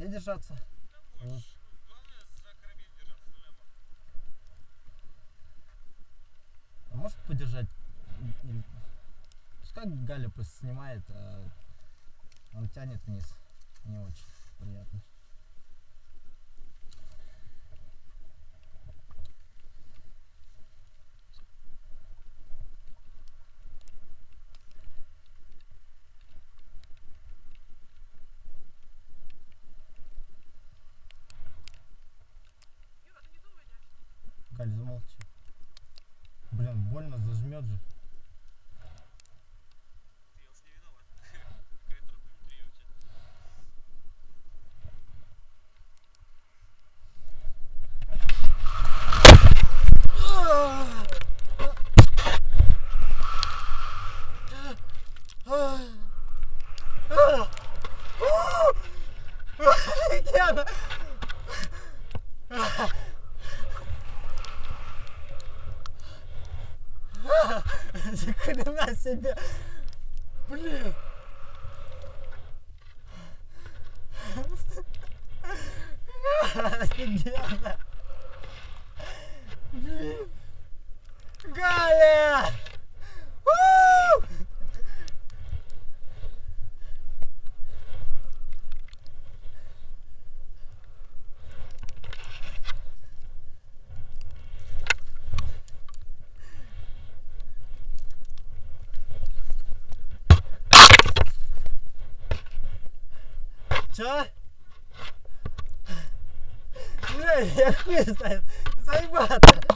Где держаться? А может подержать? Пускай Галя просто снимает, а он тянет вниз. Не очень приятно. Галь, замолчи. Блин, больно зажмет же. Я Ни хрена себе! Блин! Офигенно! Блин! Галя! Walter. नहीं यार सही बात है